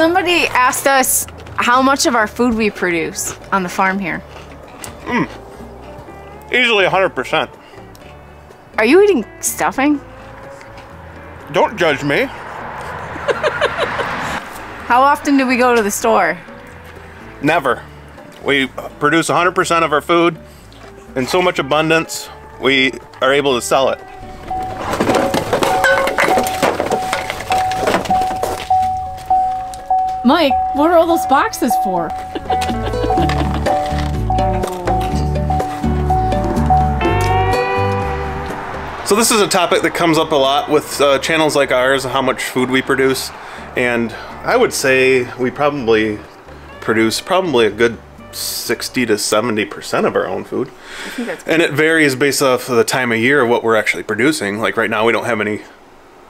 Somebody asked us how much of our food we produce on the farm here. Hmm. Easily 100%. Are you eating stuffing? Don't judge me. How often do we go to the store? Never. We produce 100% of our food in so much abundance, we are able to sell it. Mike, what are all those boxes for? So this is a topic that comes up a lot with uh, channels like ours, how much food we produce. And I would say we probably produce probably a good 60 to 70% of our own food. And it varies based off of the time of year of what we're actually producing. Like right now we don't have any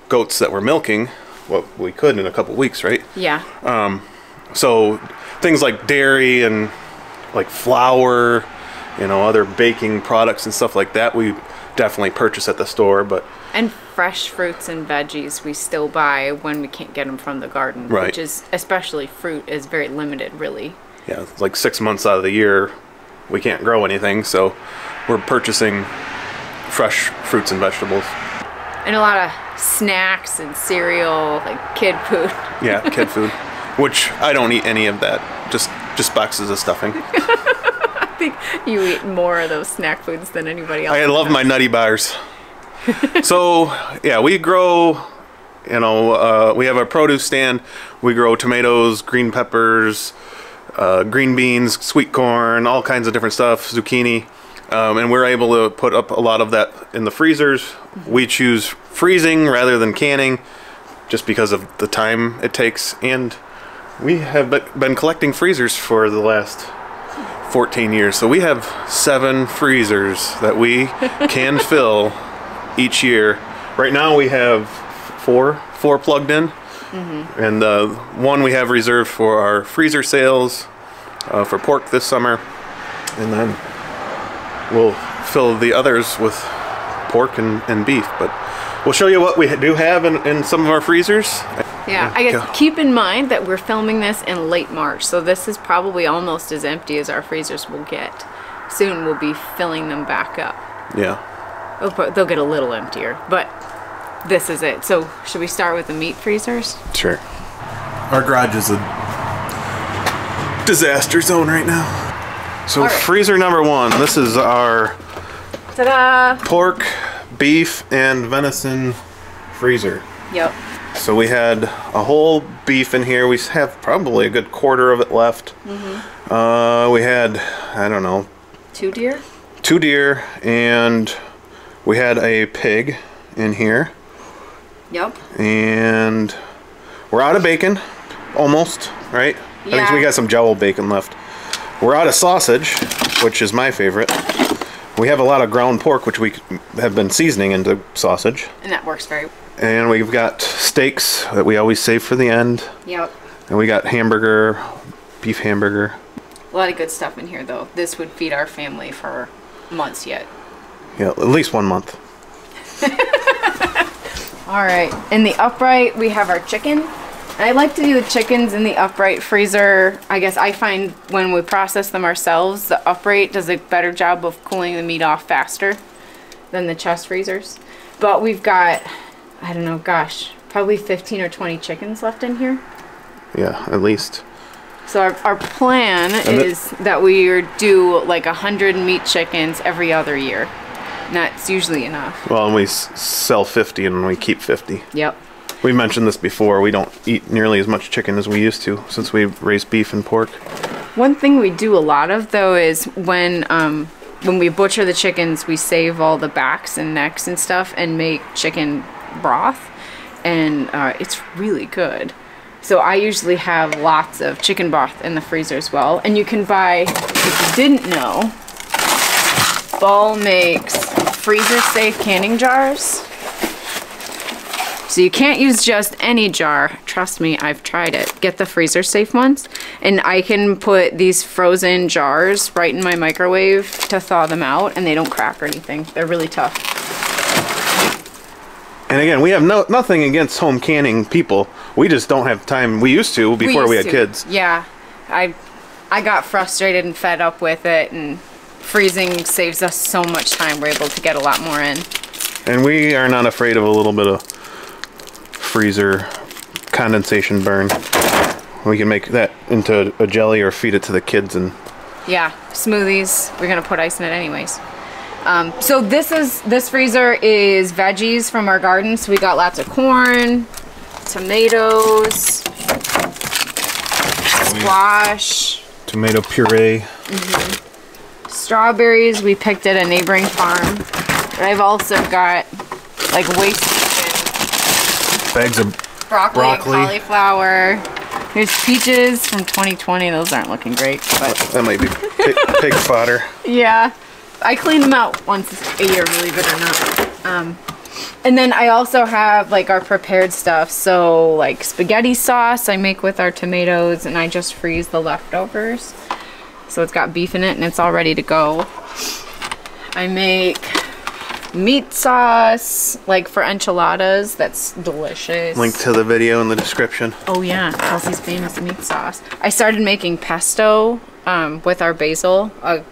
goats that we're milking. Well, we could in a couple weeks, right? Yeah. Um, so things like dairy and like flour, you know, other baking products and stuff like that, we definitely purchase at the store. But And fresh fruits and veggies we still buy when we can't get them from the garden, Right. which is especially fruit is very limited, really. yeah, like six months out of the year, we can't grow anything. So we're purchasing fresh fruits and vegetables. And a lot of snacks and cereal, like kid food. Yeah, kid food, which I don't eat any of that. Just just boxes of stuffing. I think you eat more of those snack foods than anybody else. I love my nutty bars. so yeah, we grow. You know, uh, we have a produce stand. We grow tomatoes, green peppers, uh, green beans, sweet corn, all kinds of different stuff, zucchini, um, and we're able to put up a lot of that in the freezers. We choose freezing rather than canning, just because of the time it takes. And we have been collecting freezers for the last 14 years. So we have seven freezers that we can fill each year. Right now we have four, four plugged in, and uh, one we have reserved for our freezer sales uh, for pork this summer, and then we'll fill the others with pork and, and beef. But we'll show you what we do have in, in some of our freezers. Yeah, I guess Go. keep in mind that we're filming this in late March, so this is probably almost as empty as our freezers will get. Soon we'll be filling them back up. Yeah. Oh, they'll, pro- they'll get a little emptier, but this is it. So should we start with the meat freezers? Sure. Our garage is a disaster zone right now. So right. freezer number one. This is our pork, beef, and venison freezer. Yep. So we had a whole beef in here. We have probably a good quarter of it left. Uh, we had I don't know Two deer? two deer and we had a pig in here. Yep. and we're out of bacon almost right Yeah. i think we got some jowl bacon left we're out of sausage which is my favorite we have a lot of ground pork which we have been seasoning into sausage And that works very and we've got steaks that we always save for the end Yep. and we got hamburger beef hamburger A lot of good stuff in here though. This would feed our family for months yet. yeah at least one month All right, in the upright, we have our chicken. And I like to do the chickens in the upright freezer. I guess I find when we process them ourselves, the upright does a better job of cooling the meat off faster than the chest freezers. But we've got, I don't know, gosh, probably 15 or 20 chickens left in here. yeah at least So our, our plan it- is that we do like 100 meat chickens every other year. And that's usually enough. well and we s- sell 50 and we keep 50 Yep. We mentioned this before we don't eat nearly as much chicken as we used to since we raise beef and pork One thing we do a lot of though is when um, when we butcher the chickens, we save all the backs and necks and stuff and make chicken broth, and uh, it's really good. So I usually have lots of chicken broth in the freezer as well. And you can buy, if you didn't know, Ball makes freezer safe canning jars. So you can't use just any jar. Trust me, I've tried it. Get the freezer safe ones. And I can put these frozen jars right in my microwave to thaw them out and they don't crack or anything. They're really tough. And again, we have no nothing against home canning people. we just don't have time. We used to before we, used had to. kids. Yeah, I I got frustrated and fed up with it, and freezing saves us so much time. We're able to get a lot more in. And we are not afraid of a little bit of freezer condensation burn. We can make that into a jelly or feed it to the kids and Yeah, smoothies. We're gonna put ice in it anyways. Um, so this is this freezer is veggies from our garden. So we got lots of corn, tomatoes, squash, tomato puree. strawberries. We picked at a neighboring farm. But I've also got like waste Bags of broccoli, and Broccoli. cauliflower. There's peaches from 2020. Those aren't looking great, but that might be pig, pig fodder. Yeah, I clean them out once a year, believe it or not. Um, and then I also have like our prepared stuff. So like spaghetti sauce I make with our tomatoes, and I just freeze the leftovers. So it's got beef in it, and it's all ready to go. I make meat sauce like for enchiladas. That's delicious. Link to the video in the description. Oh yeah, Kelsey's famous meat sauce. I started making pesto um, with our basil. A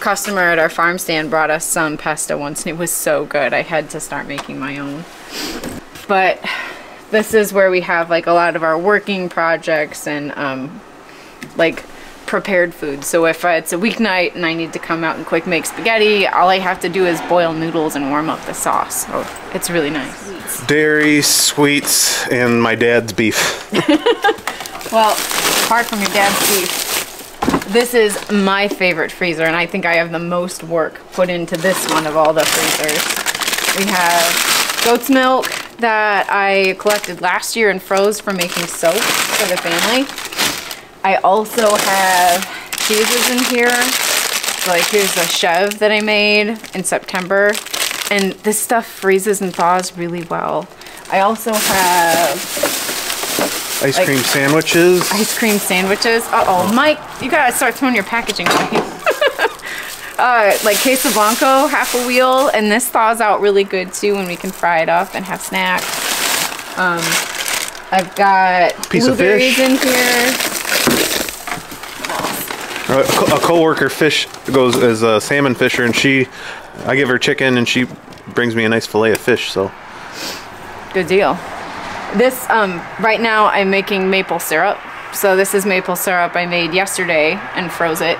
customer at our farm stand brought us some pesto once, and it was so good. I had to start making my own. But this is where we have like a lot of our working projects and um, like prepared food. So if it's a weeknight and I need to come out and quick make spaghetti, all I have to do is boil noodles and warm up the sauce. So it's really nice. Dairy, sweets, and my dad's beef. Well, apart from your dad's beef, this is my favorite freezer, and I think I have the most work put into this one of all the freezers. We have goat's milk that I collected last year and froze for making soap for the family. I also have cheeses in here. So like here's a chev that I made in September. And this stuff freezes and thaws really well. I also have Ice Like- cream sandwiches. ice cream sandwiches. Uh oh, Mike, you gotta start throwing your packaging away. uh, like queso blanco, half a wheel, and this thaws out really good too, when we can fry it up and have snacks. Um, I've got Piece of blueberries in here. A, co- a coworker fish goes as a salmon fisher, and she, I give her chicken, and she brings me a nice fillet of fish. So Good deal. This, um, right now I'm making maple syrup. So this is maple syrup I made yesterday and froze it.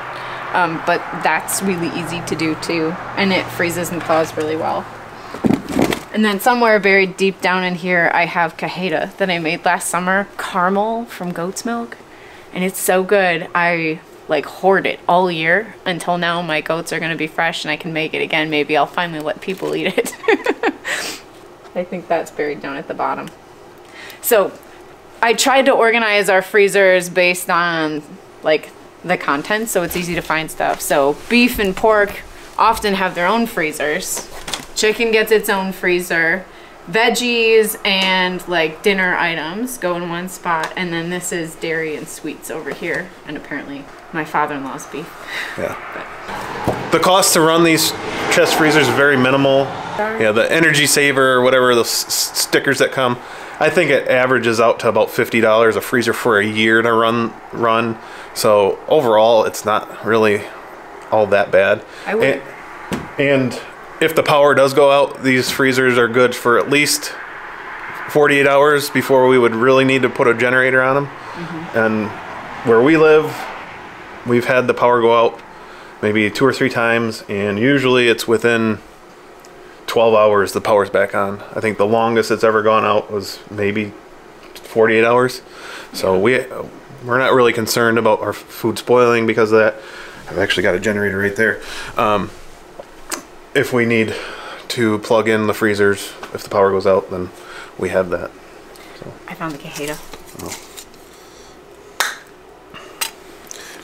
Um, but that's really easy to do too. And it freezes and thaws really well. And then somewhere buried deep down in here, I have cajeta that I made last summer, caramel from goat's milk. And it's so good. I like hoard it all year until now my goats are going to be fresh and I can make it again. Maybe I'll finally let people eat it. I think that's buried down at the bottom. So I tried to organize our freezers based on like the content so it's easy to find stuff. So beef and pork often have their own freezers. Chicken gets its own freezer. Veggies and like dinner items go in one spot and then this is dairy and sweets over here and apparently my father-in-law's beef. yeah. The cost to run these chest freezers is very minimal. Yeah, the energy saver or whatever those stickers that come, I think it averages out to about fifty dollars a freezer for a year to run run. So overall, it's not really all that bad. I would- And, and if the power does go out, these freezers are good for at least 48 hours before we would really need to put a generator on them. And where we live, we've had the power go out maybe two or three times, and usually it's within 12 hours the power's back on. I think the longest it's ever gone out was maybe 48 hours. So we we're not really concerned about our food spoiling because of that. I've actually got a generator right there. Um, if we need to plug in the freezers, if the power goes out, then we have that. I found the cajeta. Oh.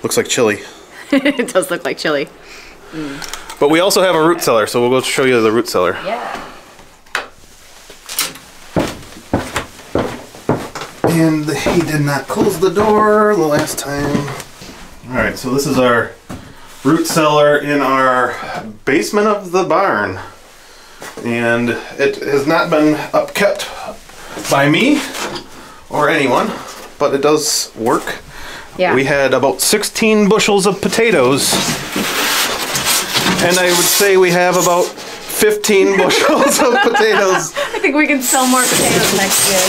Looks like chili. it does look like chili. Mm. But we also have a root cellar, so we'll go show you the root cellar. Yeah. And he did not close the door the last time. All right, so this is our root cellar in our basement of the barn. And it has not been upkept by me or anyone, but it does work. Yeah. We had about 16 bushels of potatoes, and I would say we have about 15 bushels of potatoes. I think we can sell more potatoes next year.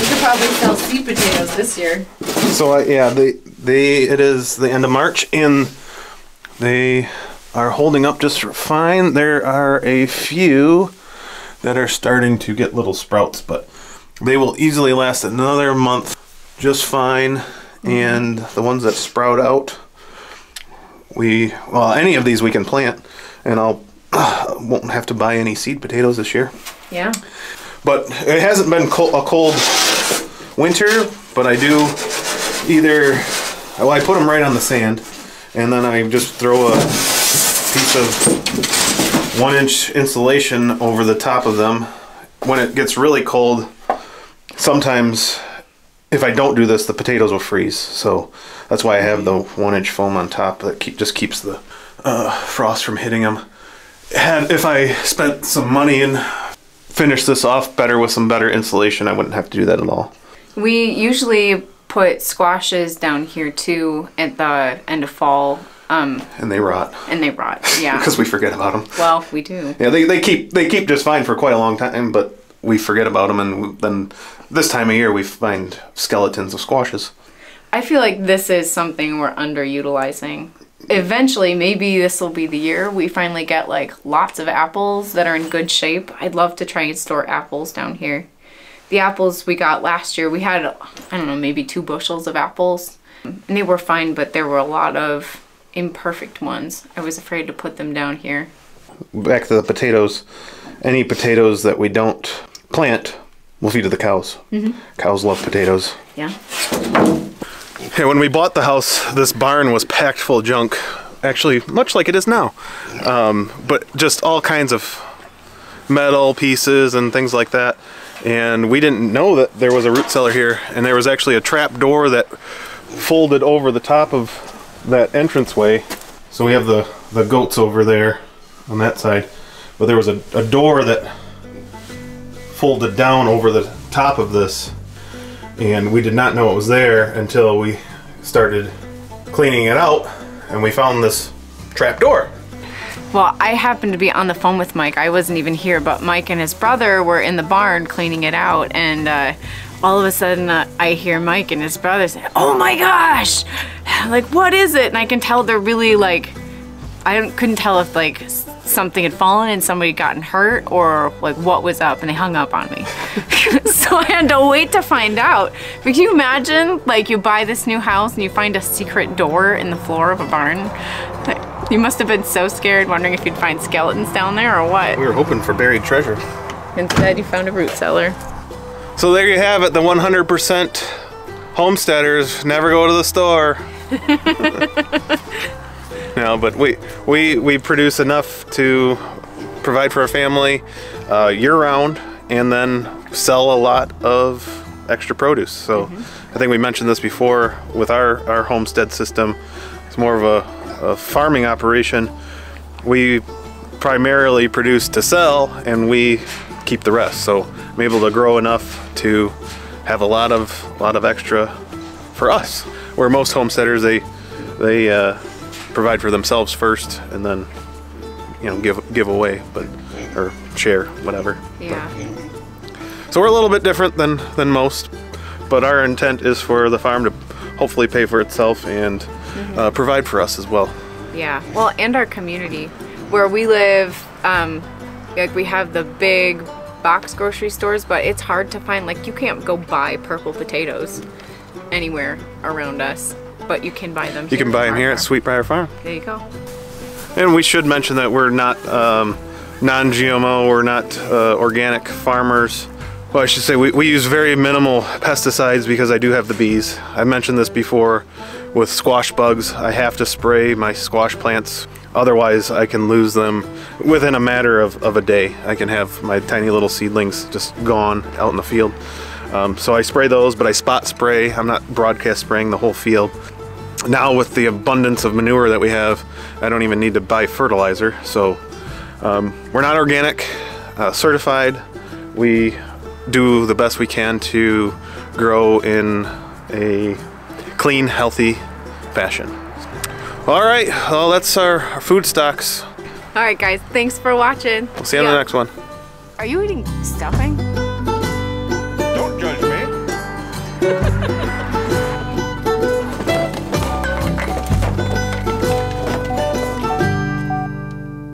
We could probably sell seed potatoes this year. So uh, yeah, they they it is the end of March, and they are holding up just fine. There are a few that are starting to get little sprouts, but they will easily last another month just fine. And the ones that sprout out, we well any of these we can plant, and I'll won't have to buy any seed potatoes this year. Yeah. But it hasn't been cold, a cold winter, but I do either well I put them right on the sand, and then I just throw a piece of one inch insulation over the top of them. When it gets really cold, sometimes if I don't do this, the potatoes will freeze. So that's why I have the one inch foam on top that keep, just keeps the uh, frost from hitting them. And if I spent some money and finished this off better with some better insulation, I wouldn't have to do that at all. We usually put squashes down here too at the end of fall, um, And they rot and they rot. Yeah. because we forget about them. well, we do. Yeah, they, they keep they keep just fine for quite a long time, but we forget about them, and then this time of year we find skeletons of squashes. I feel like this is something we're underutilizing. Eventually, maybe this will be the year we finally get like lots of apples that are in good shape. I'd love to try and store apples down here. The apples we got last year, we had, I don't know, maybe two bushels of apples. And they were fine, but there were a lot of imperfect ones. I was afraid to put them down here. Back to the potatoes. Any potatoes that we don't plant, we'll feed to the cows. Cows love potatoes. Yeah. Okay, when we bought the house, this barn was packed full of junk. Actually, much like it is now. Um, but just all kinds of metal pieces and things like that. And we didn't know that there was a root cellar here. And there was actually a trap door that folded over the top of that entranceway. So we have the, the goats over there on that side. But there was a, a door that folded down over the top of this and we did not know it was there until we started cleaning it out and we found this trap door. Well, I happened to be on the phone with Mike. I wasn't even here, but Mike and his brother were in the barn cleaning it out, and uh, all of a sudden uh, I hear Mike and his brother say, "Oh my gosh!" Like, what is it? And I can tell they're really like, I couldn't tell if like something had fallen and somebody had gotten hurt or like what was up, and they hung up on me. so I had to wait to find out. But can you imagine, like, you buy this new house and you find a secret door in the floor of a barn? You must have been so scared, wondering if you'd find skeletons down there or what. We were hoping for buried treasure. Instead, you found a root cellar. So there you have it, the 100% homesteaders never go to the store. no, but we we we produce enough to provide for our family uh, year round, and then sell a lot of extra produce. So I think we mentioned this before with our our homestead system. It's more of a, a farming operation. We primarily produce to sell, and we keep the rest. So I'm able to grow enough to have a lot of a lot of extra for us. Where most homesteaders they they uh, provide for themselves first, and then you know give give away, but or share whatever. Yeah. So we're a little bit different than than most, but our intent is for the farm to hopefully pay for itself and uh, provide for us as well. Yeah. Well, and our community. Where we live, um, like we have the big box grocery stores, but it's hard to find, like, you can't go buy purple potatoes anywhere around us, but you can buy them. You can buy them here our at farm. Sweetbriar Farm. There you go. And we should mention that we're not um, non-GMO, we're not uh, organic farmers. Well, I should say we, we use very minimal pesticides because I do have the bees. I mentioned this before with squash bugs. I have to spray my squash plants. Otherwise, I can lose them within a matter of, of a day. I can have my tiny little seedlings just gone out in the field. Um, so I spray those, but I spot spray. I'm not broadcast spraying the whole field now with the abundance of manure that we have, I don't even need to buy fertilizer. So um, we're not organic uh, certified. We do the best we can to grow in a clean, healthy fashion. All right, well, that's our, our food stocks. All right, guys. Thanks for watching. We'll see you on the next one. Are you eating stuffing?